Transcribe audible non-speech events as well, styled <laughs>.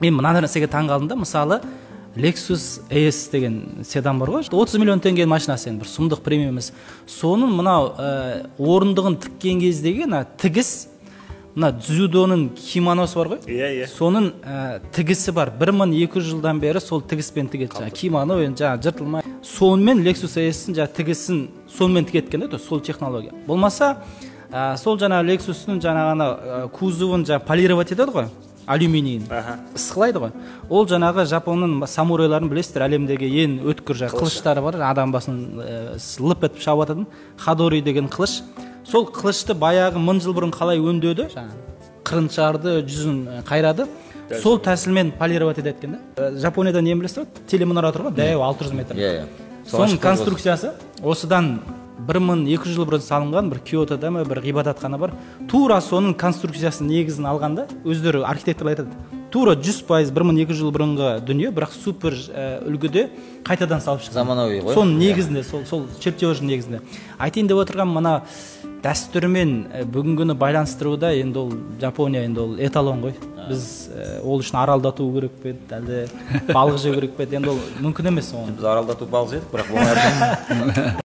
мен мына нәрсеге таң қалдым да мысалы lexus s деген седан бар ғой. Отыз миллион теңгенің машинасы енді бір сұмдық премиум емес соның мынау ә, орындығын тіккен кездегі мына тігіс мына дзюдоның кимоносы бар ғой. Иә иә. Соның ә, тігісі бар. Бір мың екі жүз жылдан бері сол тігіспен тігеді. Жаңағы кимоно енді жаңағы жыртылмай. Сонымен lexus s жаңағы тігісін сонымен тігеді екен да сол технология. Болмаса ә, сол жаңағы lexustың жаңағы ана кузовын жаңағы полировать етеді ғой. Алюминийін. Аха. Ысқылайды ғой. Ол жаңағы жапонның самурайларын білесіздер әлемдегі ең өткір жаңағы қылыштары бар. Адам басын ә, лып етіп шауып жататын хадори деген қылыш. Сол қылышты баяғы мың жыл бұрын қалай өңдеді жаңағы қырын шығарды жүзін ә, қайрады. Сол тәсілмен полировать етеді екен да Ә, жапонияда не білесіздер? Ғой телемұнара тұр ғой дәу алты жүз метр. Иә иә. Соның конструкциясы осыдан бір мың екі жүз жыл бұрын салынған бір киотода ма бір ғибадатхана бар. Тура соның конструкциясын негізін алғанда өздері архитекторлар айтады. Тура жүз пайыз бір мың екі жүз жыл бұрынғы дүние бірақ супер ә, үлгіде қайтадан салып шыққан Заманауи ғой. соның негізінде сол сол чертеждің негізінде. Айтайын деп отырған мына дәстүрмен ә, бүгінгіні байланыстыруда енді ол жапония енді ол эталон ғой. Біз ә, ол үшін аралдату керек пе еді әлде балық жеу керек пе еді енді ол мүмкін емес оған. Біз аралдату балық жедік бірақ <laughs>